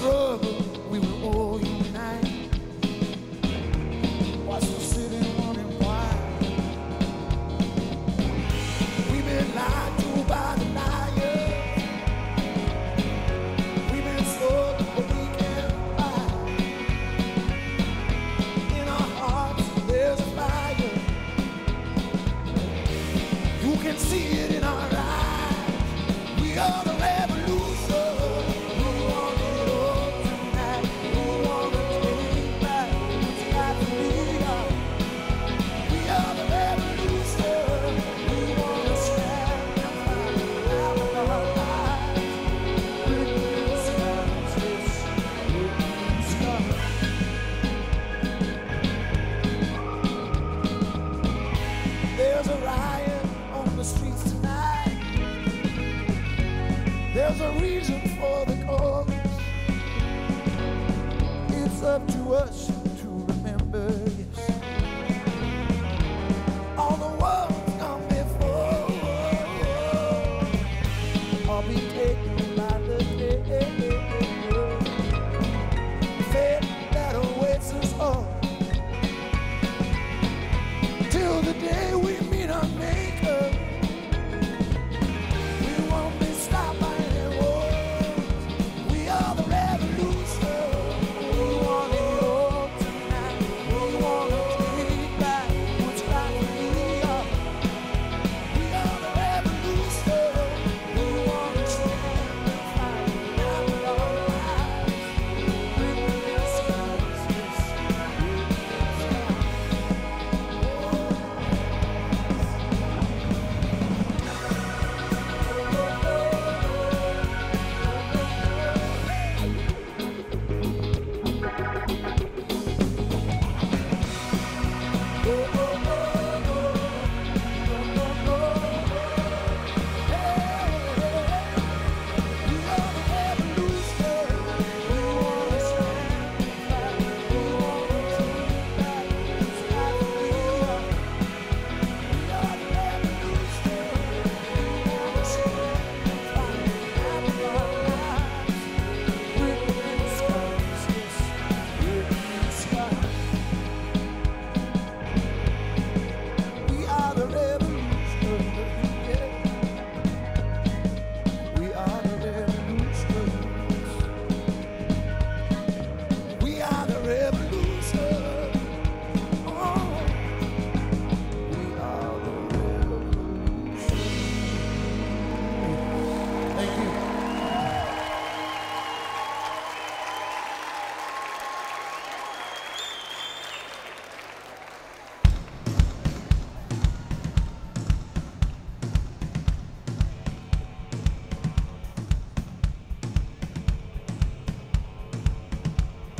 todo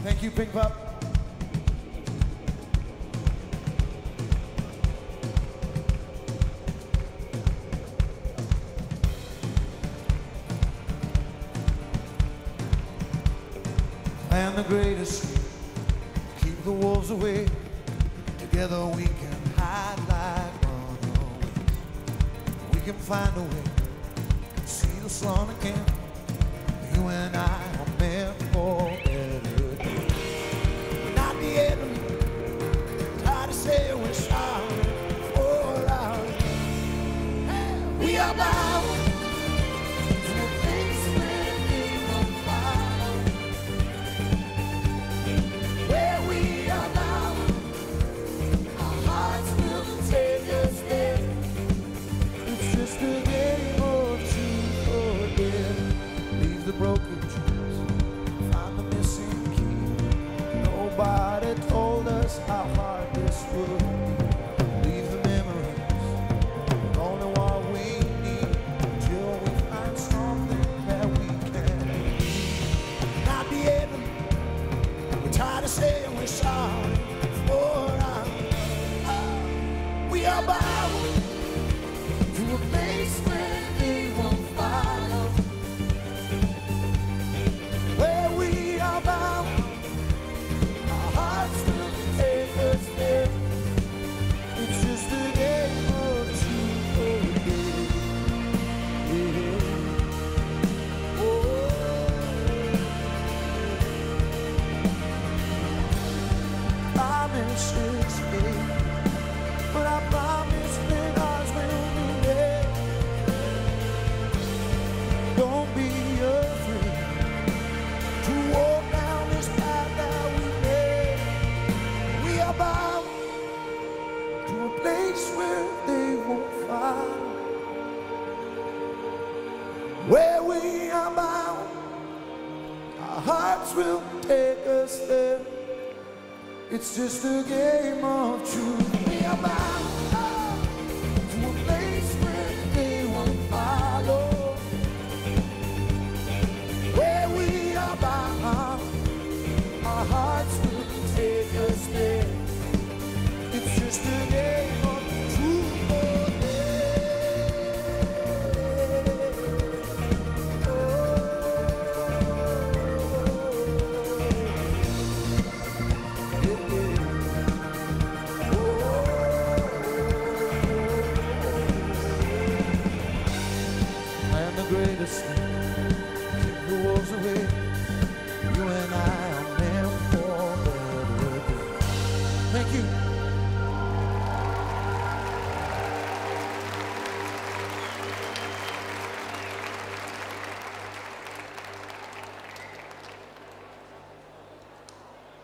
Thank you, Pinkpop. I am the greatest. Keep the wolves away. Together we can hide like runaways. We can find a way. See the sun again. You and I.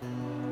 No,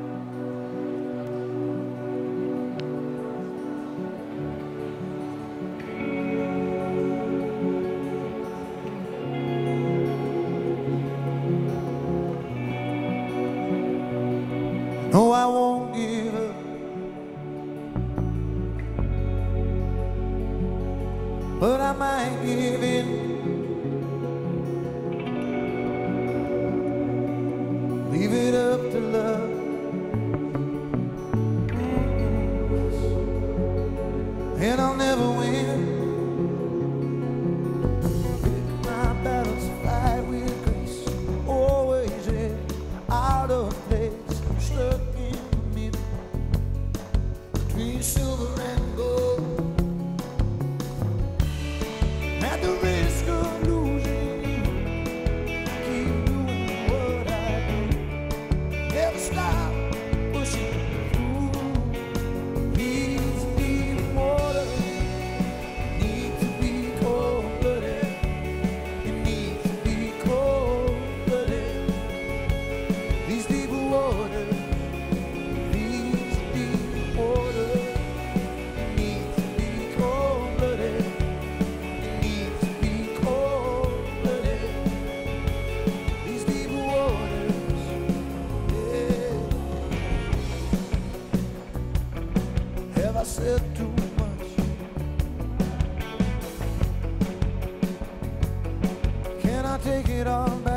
take it all back?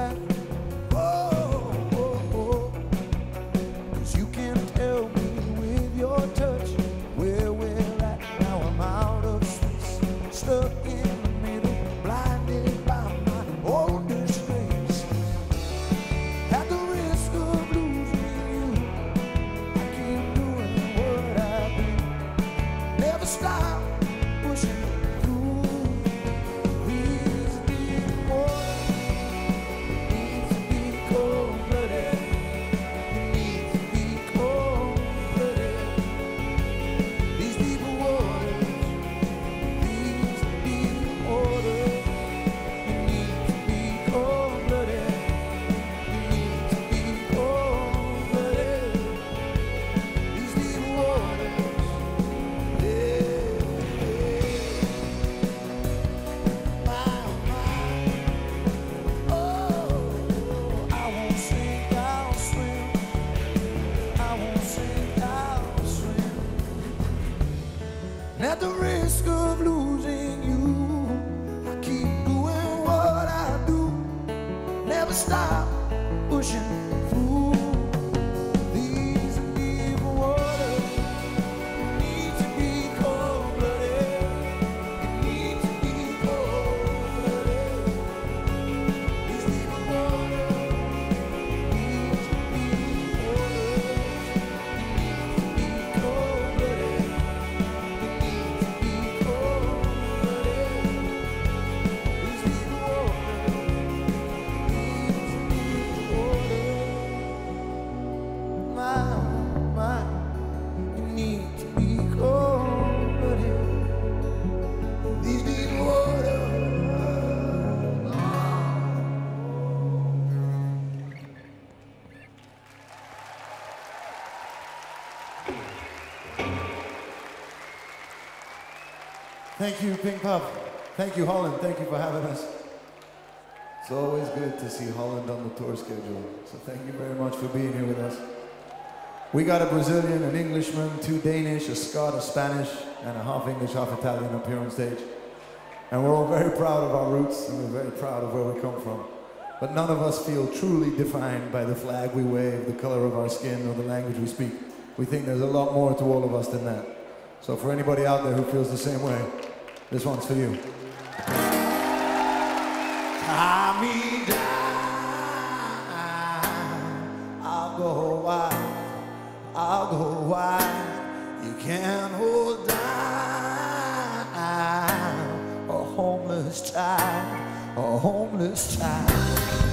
Thank you, Pinkpop. Thank you, Holland. Thank you for having us. It's always good to see Holland on the tour schedule. So thank you very much for being here with us. We got a Brazilian, an Englishman, two Danish, a Scot, a Spanish, and a half English, half Italian up here on stage. And we're all very proud of our roots and we're very proud of where we come from. But none of us feel truly defined by the flag we wave, the color of our skin, or the language we speak. We think there's a lot more to all of us than that. So for anybody out there who feels the same way, this one's for you. Tie me down, I'll go wild, I'll go wild. You can't hold down a homeless child, a homeless child.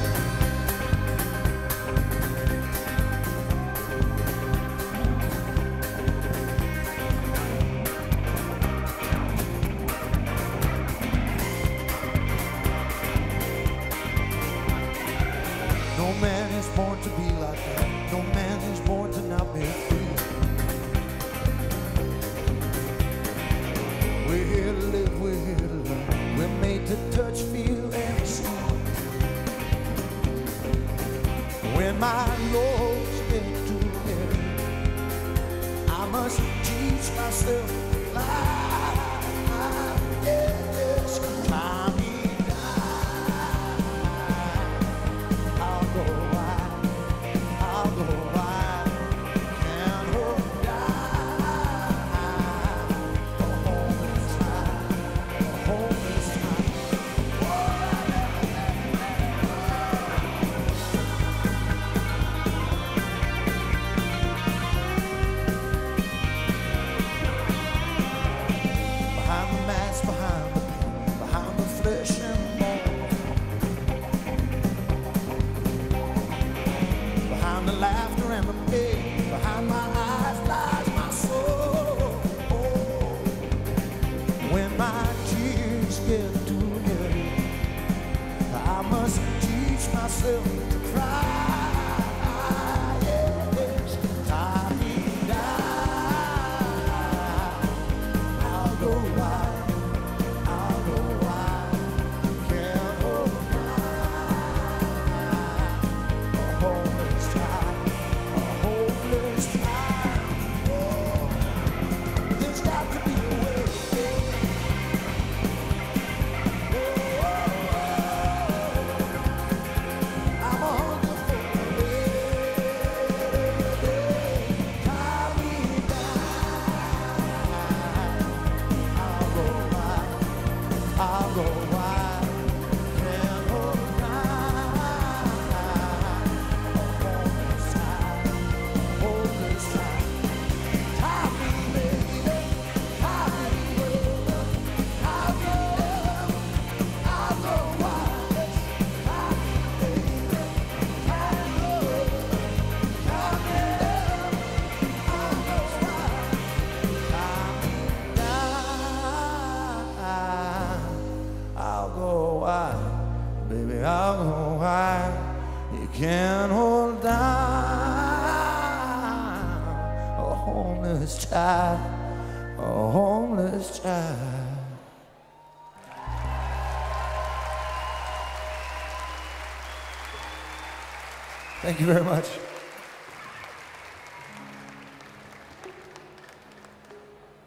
Thank you very much.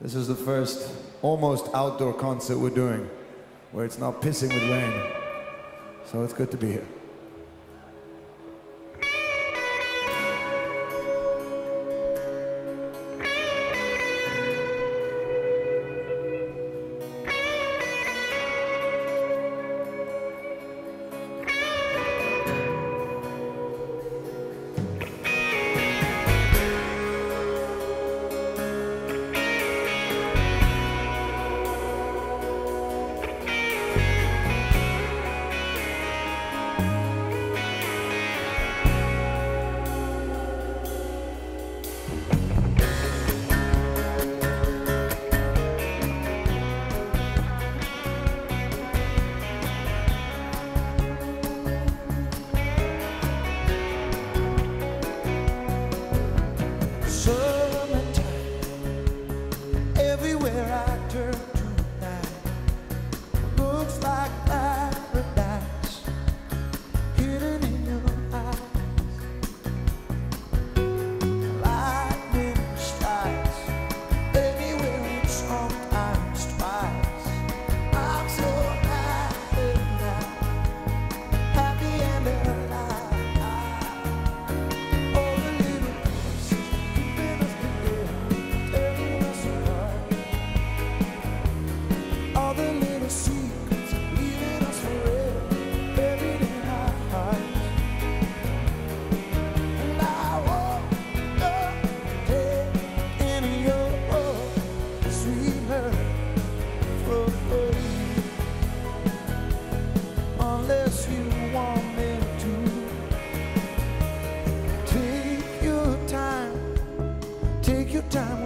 This is the first almost outdoor concert we're doing where it's not pissing with rain. So it's good to be here. your time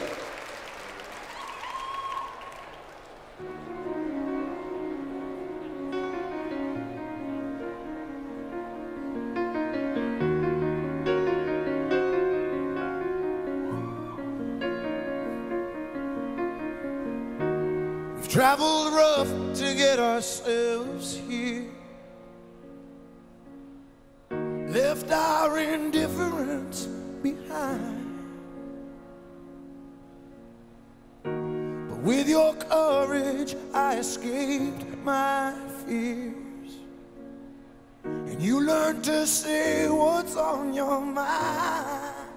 escaped my fears. And you learned to say what's on your mind.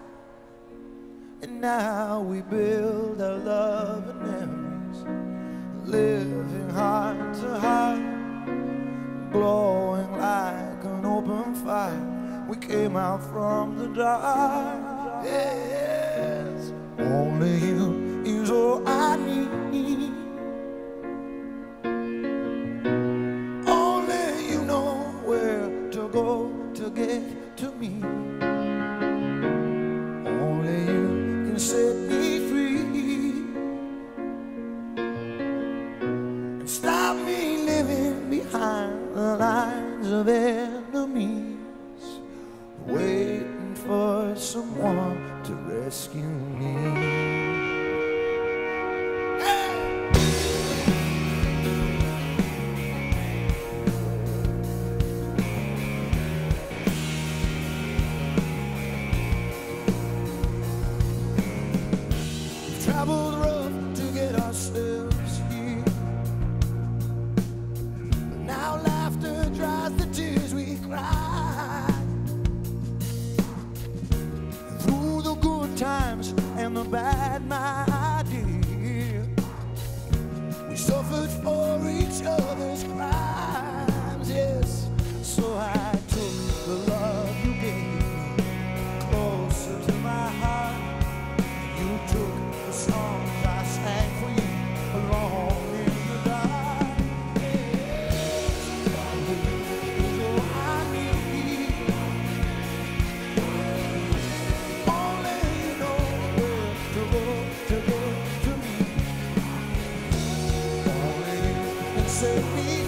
And now we build our love and memories, living heart to heart, glowing like an open fire. We came out from the dark. Yes, only you is all I need. gave to me. Only you can set me free and stop me living behind the lines of enemies, waiting for someone to rescue me. servirá.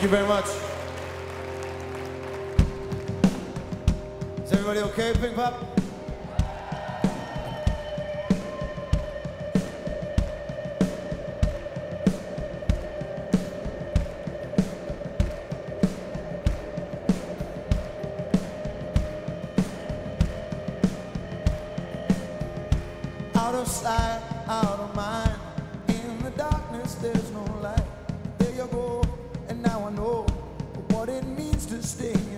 Thank you very much. Is everybody okay, Pinkpop? what it means to stay.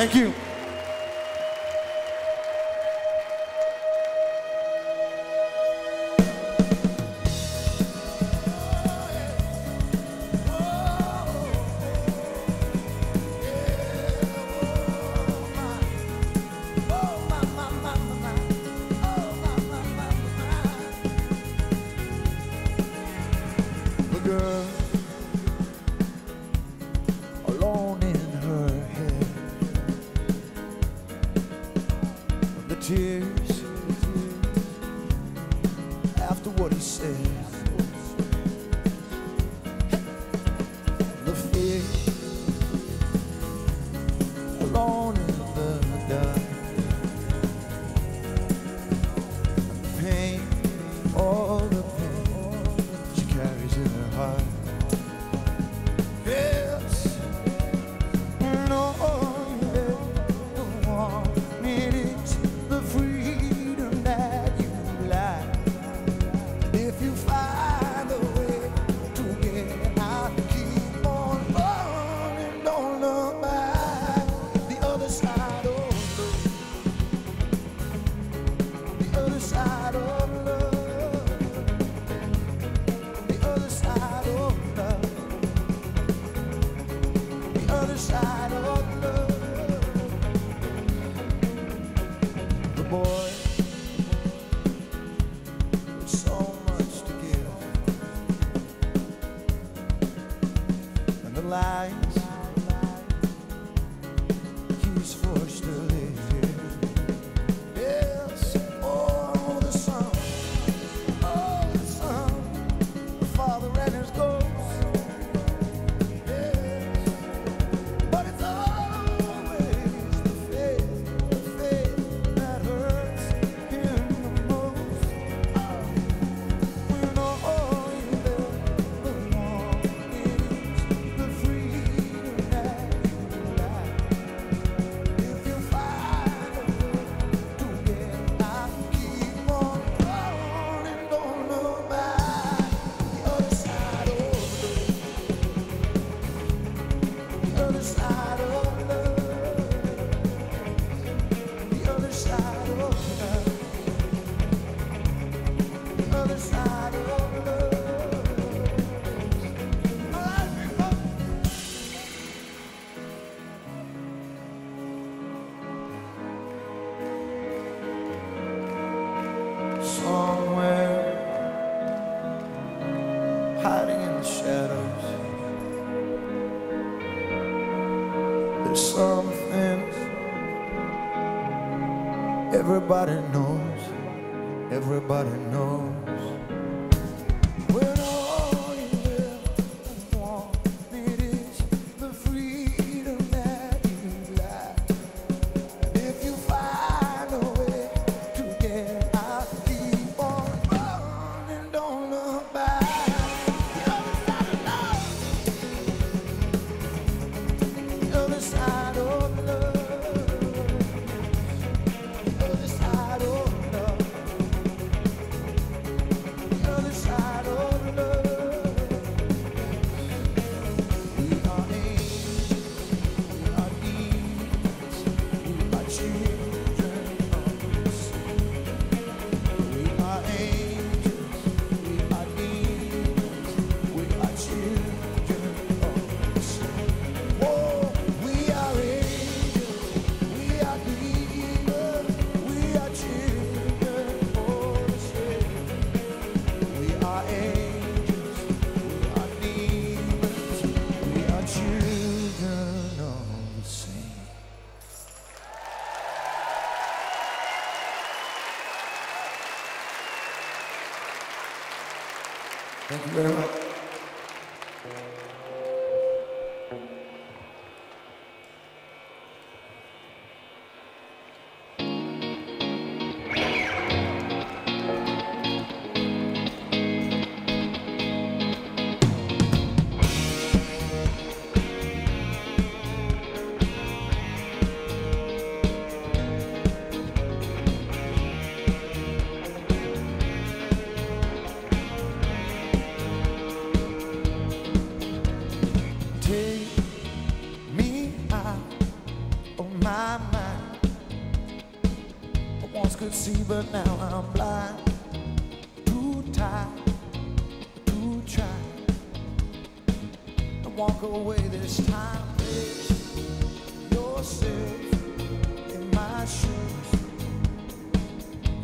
Thank you. everybody knows see, but now I'm blind. Too tired to try to walk away this time. Place yourself in my shoes.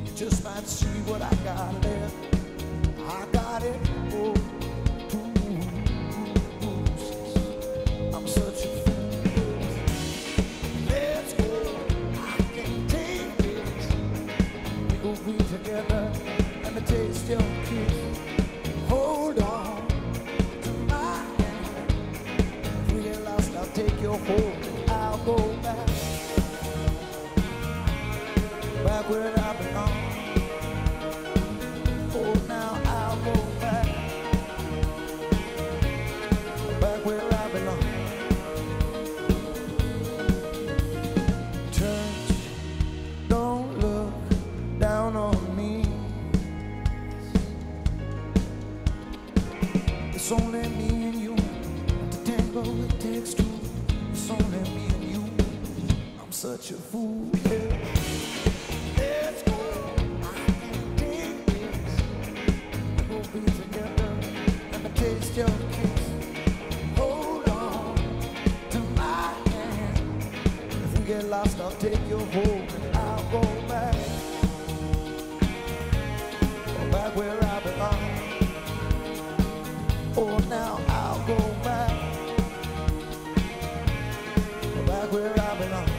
You just might see what I got left. me together and the taste your kiss. Hold on to my hand. If we get lost, I'll take your hold. I'll go back, back where I belong. such a fool. Taste your kiss. Hold on to my hand. If you get lost, I'll take your home and I'll go back. Back where I belong. Now I'll go back. Go back where I belong.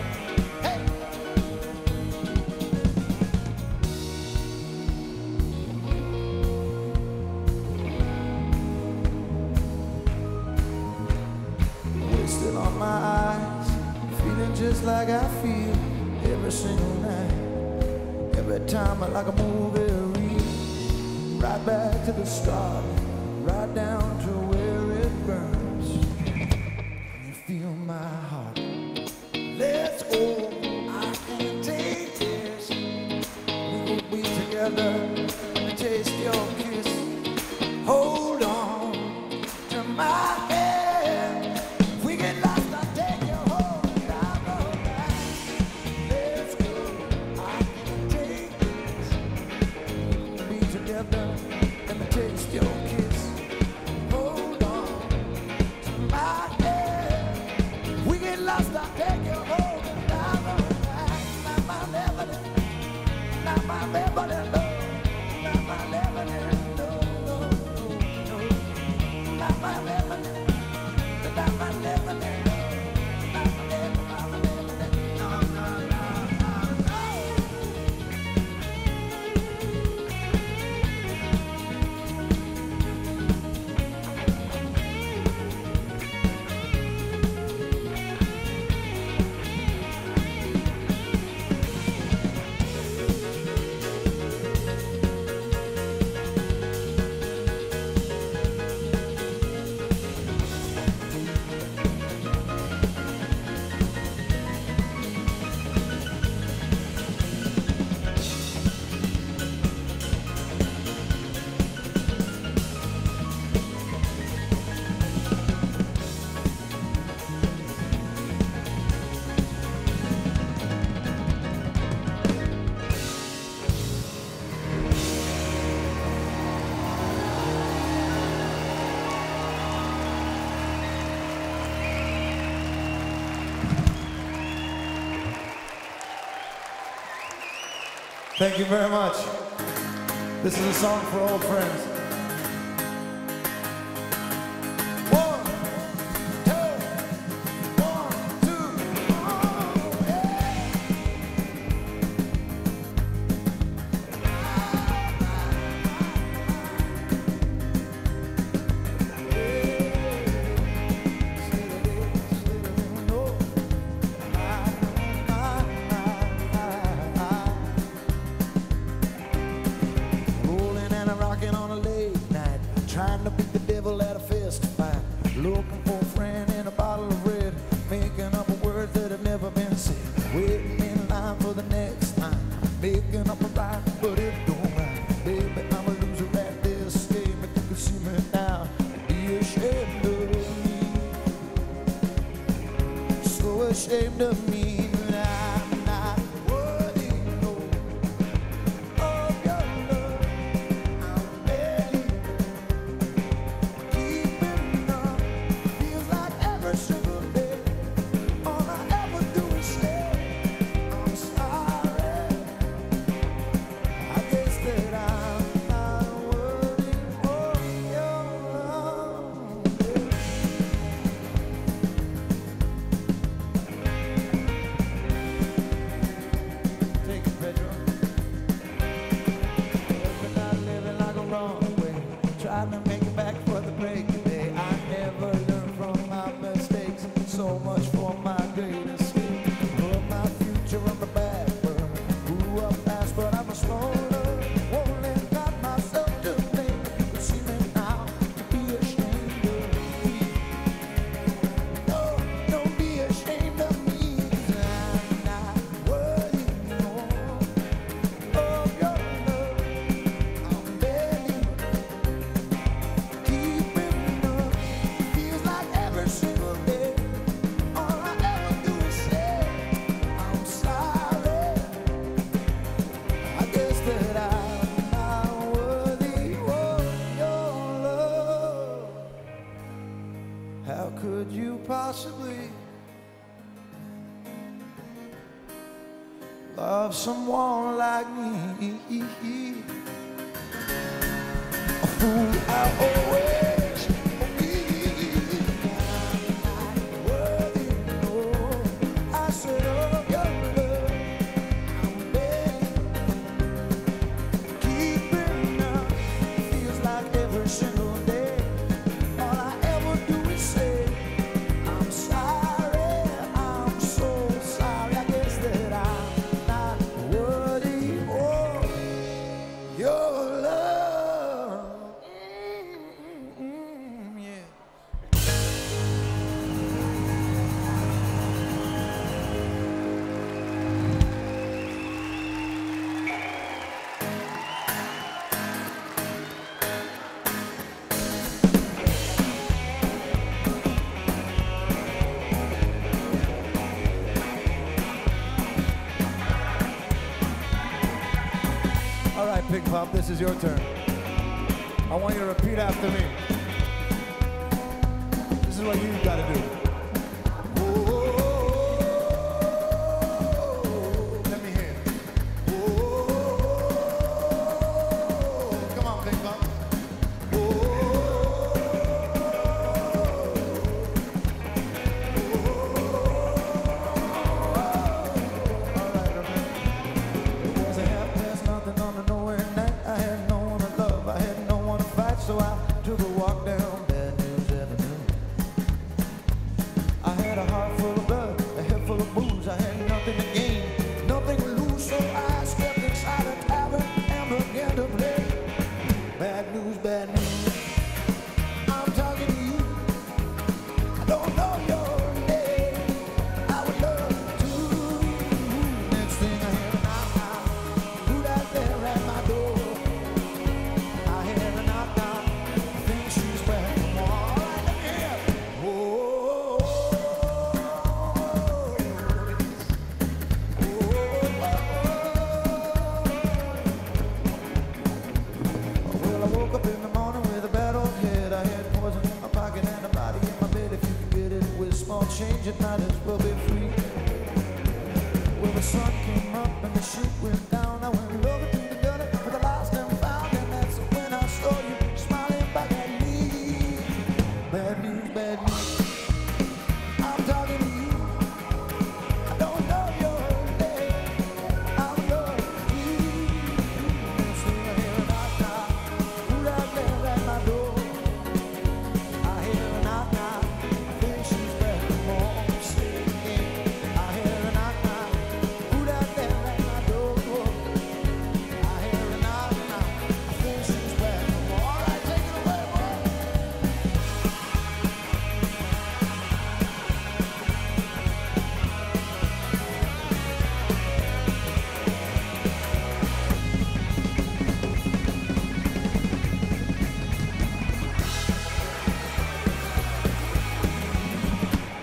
like I feel every single night. Every time I like a movie, right back to the start. Thank you very much. This is a song for old friends. someone. This is your turn. I want you to repeat after me. This is what you gotta do.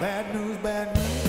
Bad news, bad news.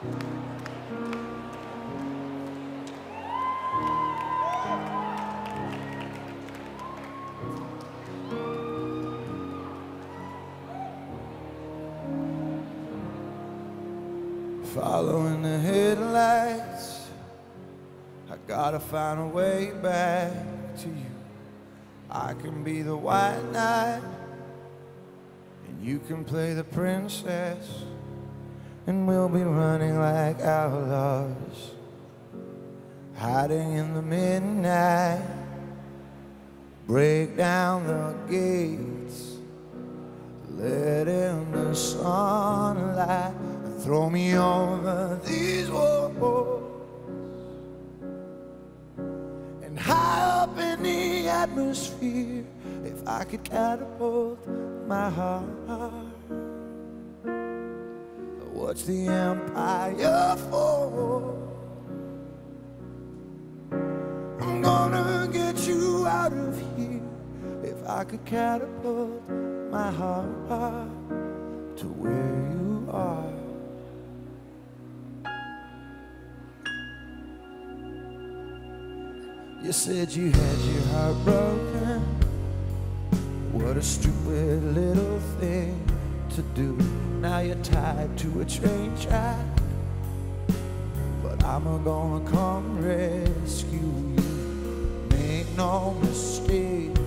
Following the headlights, I gotta find a way back to you. I can be the white knight, and you can play the princess, and we'll be running like outlaws, hiding in the midnight. Break down the gates, let in the sunlight, and throw me over these walls. And high up in the atmosphere, if I could catapult my heart, watch the empire for? I'm gonna get you out of here if I could catapult my heart to where you are. You said you had your heart broken. What a stupid little thing to do. Now you're tied to a train track. But I'm gonna come rescue you. Make no mistake,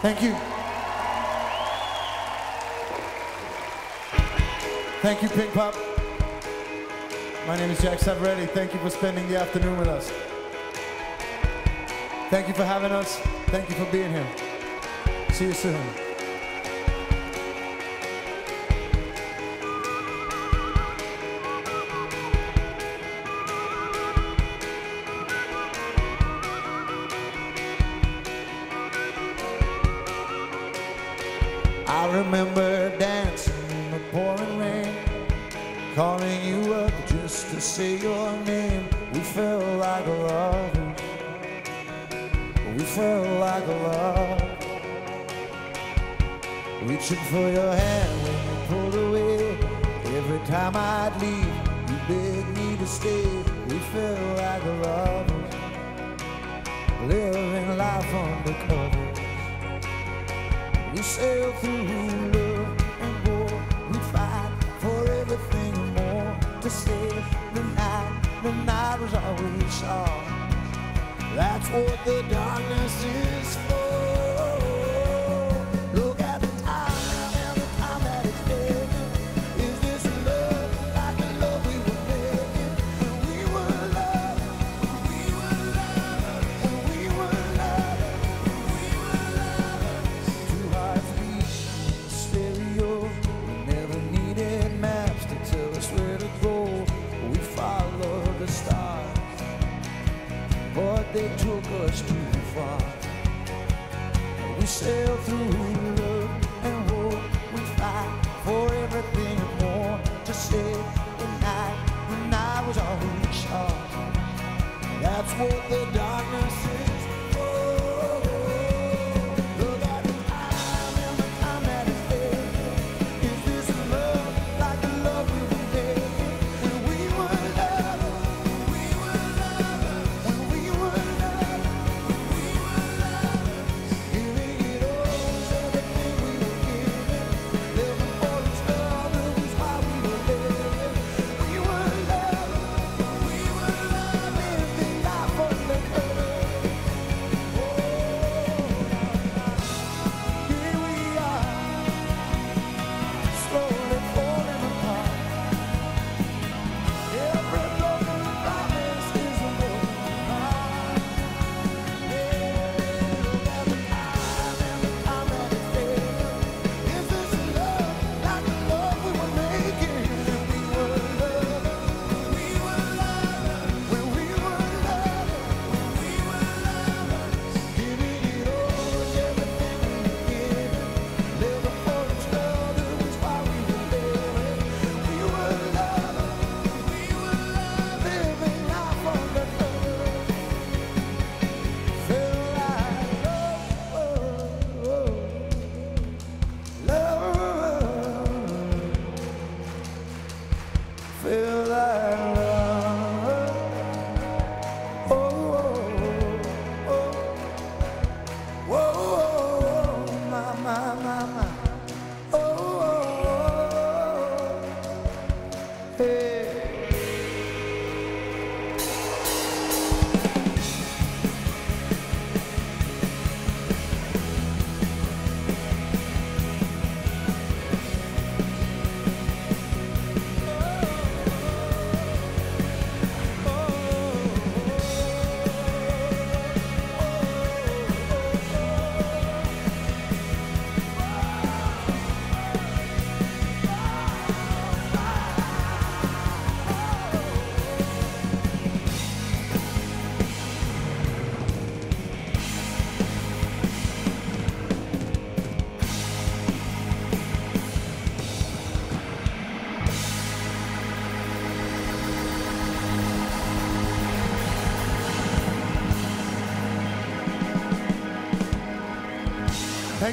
Thank you. Thank you, Pinkpop. My name is Jack Savoretti. Thank you for spending the afternoon with us. Thank you for having us. Thank you for being here. See you soon. remember dancing in the pouring rain, calling you up just to say your name. We felt like lovers. We felt like lovers. Reaching for your hand when you pulled away. Every time I'd leave, you begged me to stay. We felt like lovers, living life on the coast love and war. We fight for everything and more to save the night. The night we. That's what the darkness is for.